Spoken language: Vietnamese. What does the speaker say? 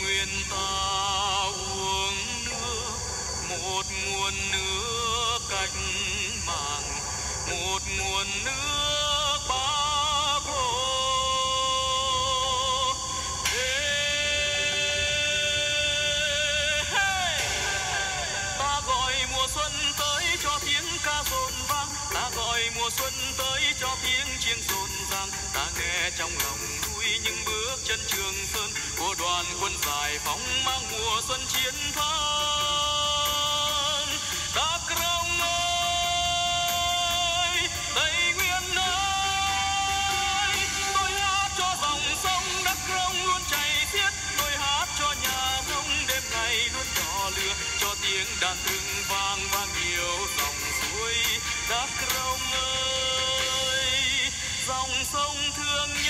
Nguyện ta uống nước, một nguồn nước cách mạng, một nguồn nước bao gồm ta gọi mùa xuân tới cho tiếng chiêng rộn ràng ta nghe trong lòng quân giải phóng mang mùa xuân chiến thắng. Đắk rông ơi, tây nguyên ơi tôi hát cho dòng sông đắk rông luôn chảy xiết tôi hát cho nhà nông đêm ngày luôn đỏ lửa, cho tiếng đàn thương vang vang nhiều dòng suối. Đắk rông ơi, dòng sông thương nhớ